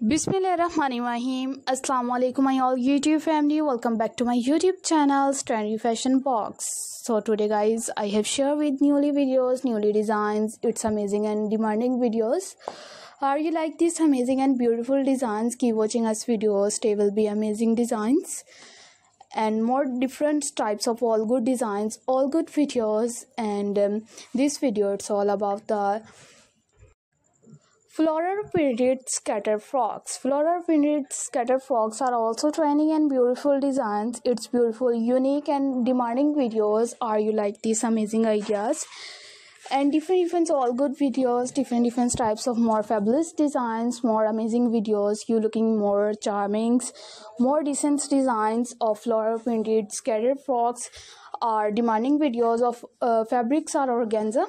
Bismillahirrahmanirrahim. Assalamu alaikum my all YouTube family. Welcome back to my YouTube channel Trendy Fashion Box. So today guys I have shared with newly videos, newly designs. It's amazing and demanding videos. Are you like these amazing and beautiful designs? Keep watching us videos. They will be amazing designs and more different types of all good designs, all good videos. And um, this video it's all about the Floral printed skater frocks. Floral printed skater frocks are also trending and beautiful designs. It's beautiful, unique and demanding videos. Are you like these amazing ideas? And different different all good videos, different different types of more fabulous designs, more amazing videos. You looking more charming, more decent designs of floral printed skater frocks are demanding videos of uh, fabrics are organza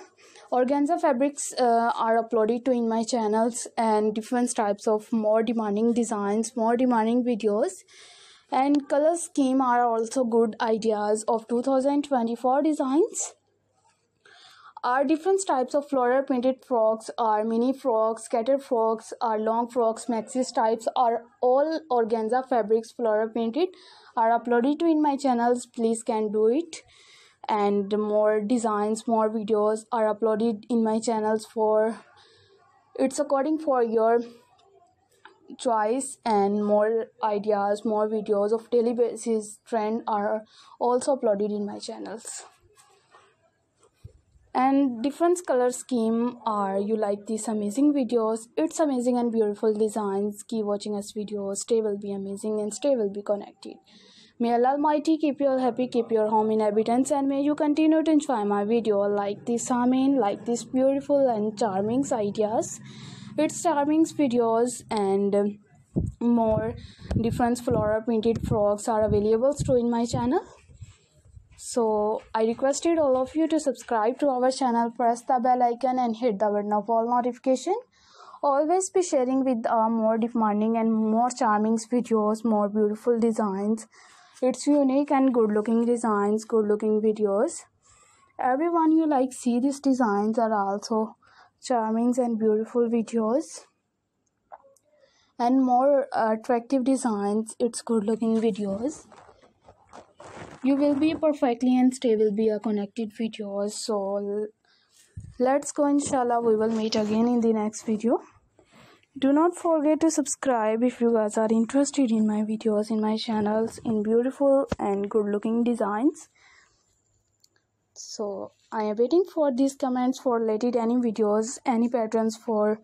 organza fabrics uh, are uploaded to in my channels and different types of more demanding designs more demanding videos. And color scheme are also good ideas of 2024 designs. Are different types of floral printed frocks are mini frocks skater frocks are long frocks maxi types are all organza fabrics floral printed are uploaded to in my channels. Please can do it and more designs more videos are uploaded in my channels for it's according for your choice and more ideas more videos of daily basis trend are also uploaded in my channels. And different color scheme are you like these amazing videos it's amazing and beautiful designs keep watching us videos stay will be amazing and stay will be connected may allah almighty keep you all happy keep your home inhabitants and may you continue to enjoy my video. Like this i mean like this beautiful and charming ideas. It's charming videos and more different flora printed frocks are available too in my channel. So i requested all of you to subscribe to our channel press the bell icon and hit the button of all notification. Always be sharing with uh, more demanding and more charming videos more beautiful designs it's unique and good looking designs good looking videos. Everyone you like see these designs are also charming and beautiful videos. And more attractive designs it's good looking videos. You will be perfectly and stay will be a connected videos so let's go inshallah. We will meet again in the next video do not forget to subscribe if you guys are interested in my videos in my channels in beautiful and good looking designs. So i am waiting for these comments for related any videos any patterns for